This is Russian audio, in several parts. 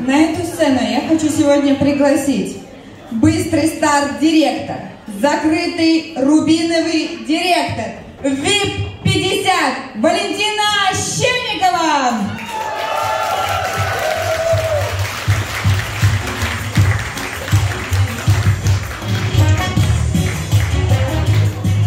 на эту сцену я хочу сегодня пригласить быстрый старт директор, закрытый рубиновый директор, ВИП-50 Валентина Щенникова.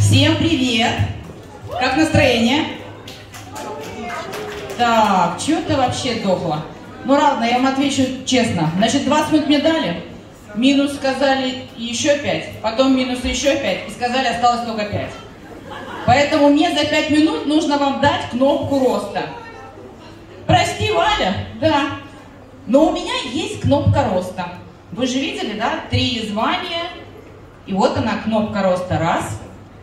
Всем привет! Как настроение? Так, что это вообще дохло? Ну ладно, я вам отвечу честно. Значит, 20 минут мне дали, минус сказали еще 5, потом минус еще 5, и сказали осталось только 5. Поэтому мне за 5 минут нужно вам дать кнопку роста. Прости, Валя? Да. Но у меня есть кнопка роста. Вы же видели, да? Три звания. И вот она, кнопка роста раз.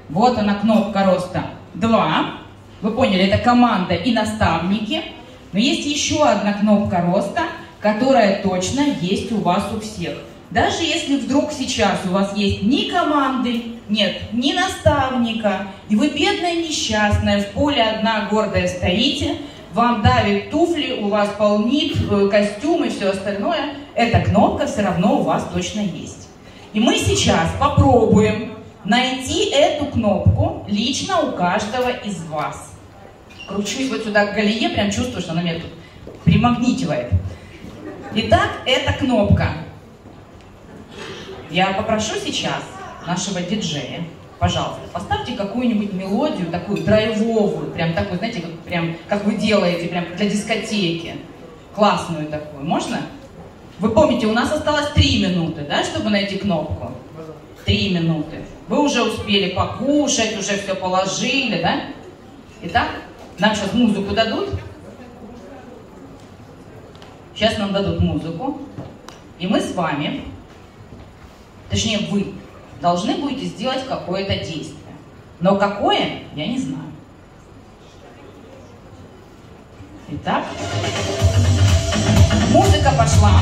Вот она, кнопка роста два. Вы поняли, это команда и наставники. Но есть еще одна кнопка роста, которая точно есть у вас у всех. Даже если вдруг сейчас у вас есть ни команды, нет, ни наставника, и вы бедная несчастная, в поле одна гордая стоите, вам давит туфли, у вас полнит э, костюм и все остальное, эта кнопка все равно у вас точно есть. И мы сейчас попробуем найти эту кнопку лично у каждого из вас кручусь вот сюда к галие, прям чувствую, что она меня тут примагнитивает. Итак, эта кнопка. Я попрошу сейчас нашего диджея, пожалуйста, поставьте какую-нибудь мелодию, такую драйвовую, прям такую, знаете, вот прям как вы делаете, прям для дискотеки. Классную такую. Можно? Вы помните, у нас осталось три минуты, да, чтобы найти кнопку? Три минуты. Вы уже успели покушать, уже все положили, да? Итак, нам сейчас музыку дадут. Сейчас нам дадут музыку. И мы с вами, точнее вы, должны будете сделать какое-то действие. Но какое, я не знаю. Итак, музыка пошла.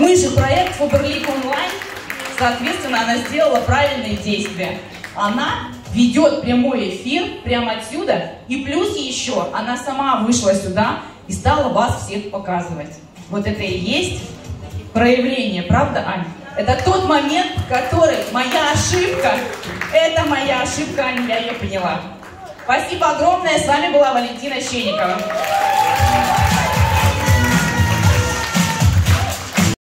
Мы же проект Фаберлик онлайн, соответственно, она сделала правильные действия. Она ведет прямой эфир прямо отсюда, и плюс еще она сама вышла сюда и стала вас всех показывать. Вот это и есть проявление, правда, Аня? Это тот момент, который моя ошибка. Это моя ошибка, Аня, я ее поняла. Спасибо огромное. С вами была Валентина Щенникова.